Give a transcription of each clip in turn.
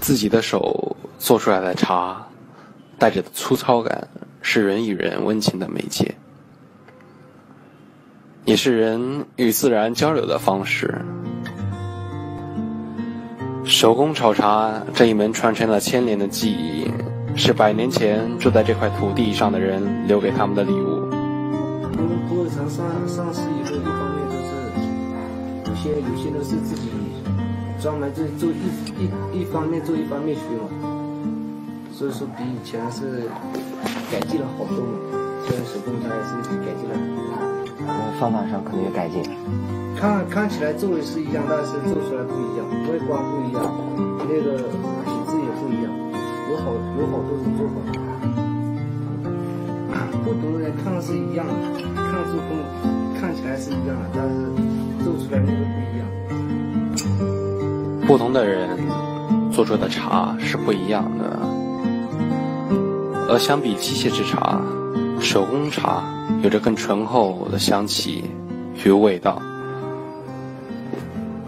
自己的手做出来的茶，带着的粗糙感，是人与人温情的媒介，也是人与自然交流的方式。手工炒茶这一门传承了千年的技艺，是百年前住在这块土地上的人留给他们的礼物。我们普洱茶上上市以后，一方面都是有些有些都是自己。专门就做一一一方面做一方面学嘛，所以说比以前是改进了好多嘛。虽然手工茶也是改进了，方法上可能有改进。看看起来做的是一样，但是做出来不一样，外观不一样，那个品质也不一样，有好有好多种做法。不同的人看是一样的，看做工看起来是一样的，但是做出来那个不一样。不同的人做出的茶是不一样的，而相比机械制茶，手工茶有着更醇厚的香气与味道。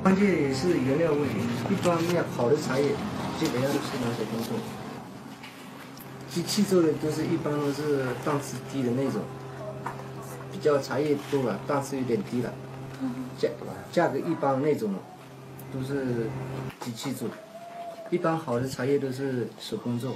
关键也是原料问题，一方面好的茶叶基本上都是拿手工做，机器做的都是一般都是档次低的那种，比较茶叶多了，档次有点低了，价价格一般那种。都是机器做，一般好的茶叶都是手工做。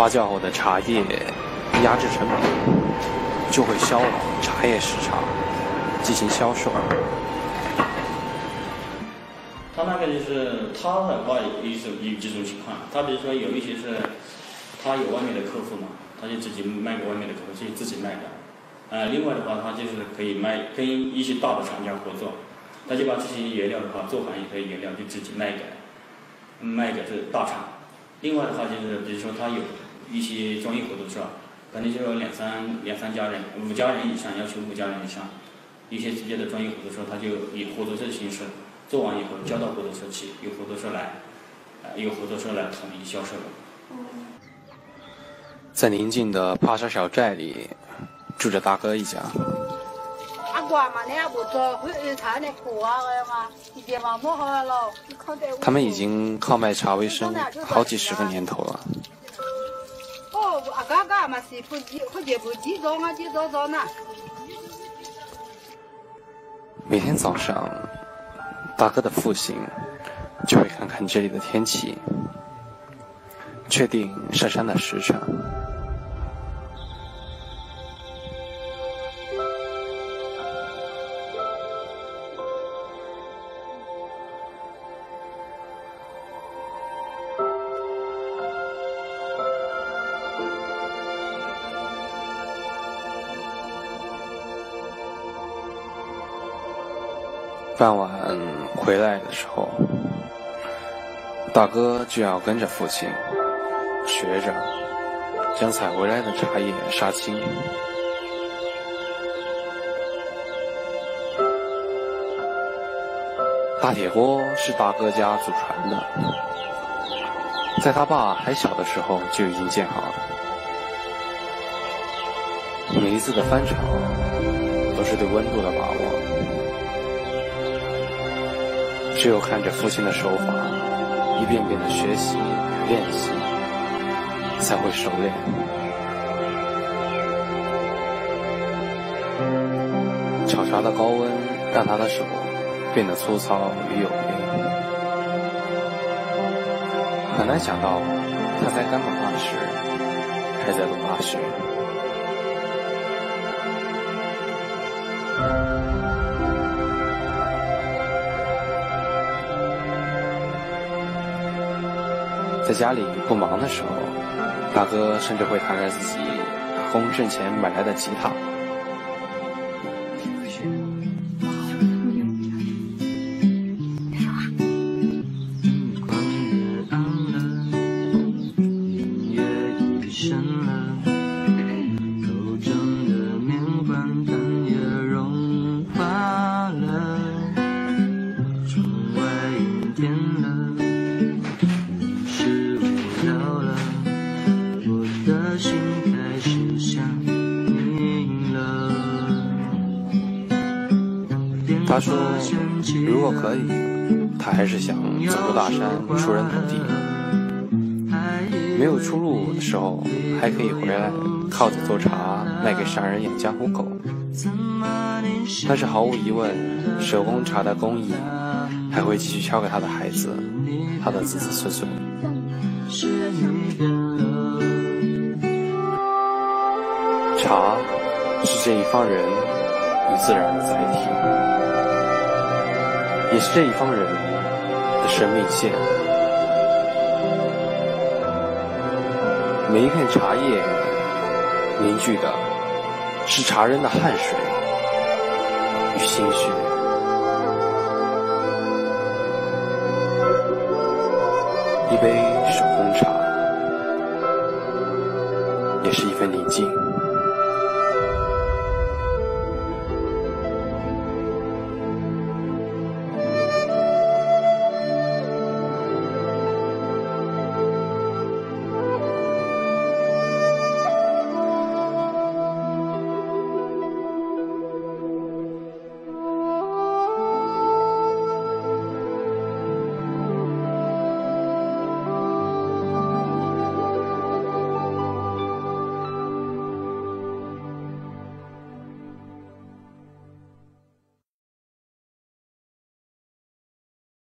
发酵后的茶叶压制成品，就会销往茶叶市场进行销售。他那个就是他的话，有种有几种情况。他比如说有一些是，他有外面的客户嘛，他就自己卖给外面的客户，就自己卖的。呃，另外的话，他就是可以卖跟一些大的厂家合作，他就把这些原料的话做好一些原料就自己卖给卖给这大厂。另外的话就是，比如说他有。一些专业合作社，可能就有两三两三家人，五家人以上，要求五家人以上。一些直接的专业合作社，他就以合作社的形式做完以后交到合作社去，由合作社来，呃，由合作社来统一销售。在宁静的帕沙小寨里，住着大哥一家。他们已经靠卖茶为生好几十个年头了。每天早上，大哥的父亲就会看看这里的天气，确定上山的时辰。傍晚回来的时候，大哥就要跟着父亲学着将采回来的茶叶杀青。大铁锅是大哥家祖传的，在他爸还小的时候就已经建好了。每一次的翻炒都是对温度的把握。只有看着父亲的手法，一遍遍的学习与练习，才会熟练。炒茶的高温让他的手变得粗糙与有力，很难想到他在干嘛时，还在读大学。在家里不忙的时候，大哥甚至会弹着自己打工挣钱买来的吉他。他说：“如果可以，他还是想走出大山，出人头地。没有出路的时候，还可以回来靠着做茶卖给商人养家糊口。但是毫无疑问，手工茶的工艺还会继续敲给他的孩子，他的子子孙孙。茶是这一方人与自然的载体。”也是这一方人的生命线。每一片茶叶凝聚的是茶人的汗水与心血。一杯手工茶，也是一份宁静。